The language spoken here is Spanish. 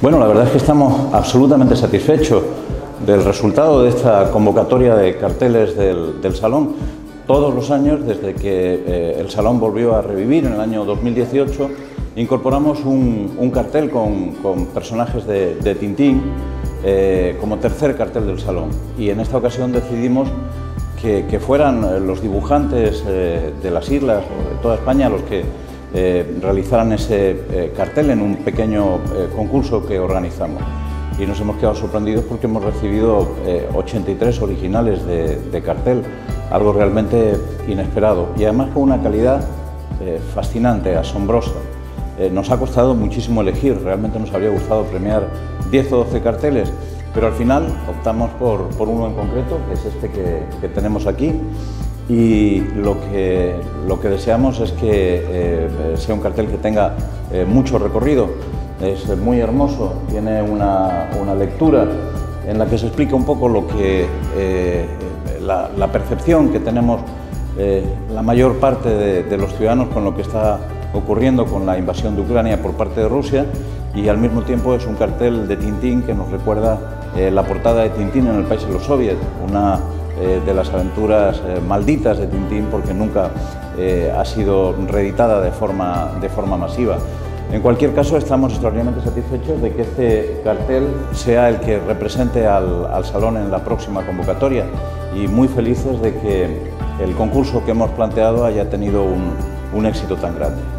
Bueno, la verdad es que estamos absolutamente satisfechos del resultado de esta convocatoria de carteles del, Salón. Todos los años, desde que eh, el Salón volvió a revivir en el año 2018, incorporamos un, cartel con, personajes de, Tintín eh, como tercer cartel del Salón. Y en esta ocasión decidimos que, fueran los dibujantes eh, de las islas o de toda España los que eh, realizaran ese eh, cartel en un pequeño eh, concurso que organizamos. Y nos hemos quedado sorprendidos porque hemos recibido 83 originales de, cartel, algo realmente inesperado y además con una calidad fascinante, asombrosa. nos ha costado muchísimo elegir, realmente nos habría gustado premiar 10 o 12 carteles, pero al final optamos por, uno en concreto, que es este que tenemos aquí, y lo que, lo que deseamos es que eh, sea un cartel que tenga eh, mucho recorrido. Es muy hermoso, tiene una, una, lectura en la que se explica un poco lo que, eh, la, percepción que tenemos la mayor parte de, de, los ciudadanos con lo que está ocurriendo con la invasión de Ucrania por parte de Rusia y al mismo tiempo es un cartel de Tintín que nos recuerda la portada de Tintín en el país de los soviets, una eh, de las aventuras eh, malditas de Tintín porque nunca eh, ha sido reeditada de forma, de forma masiva. En cualquier caso, estamos extraordinariamente satisfechos de que este cartel sea el que represente al, al Salón en la próxima convocatoria y muy felices de que el concurso que hemos planteado haya tenido un, un éxito tan grande.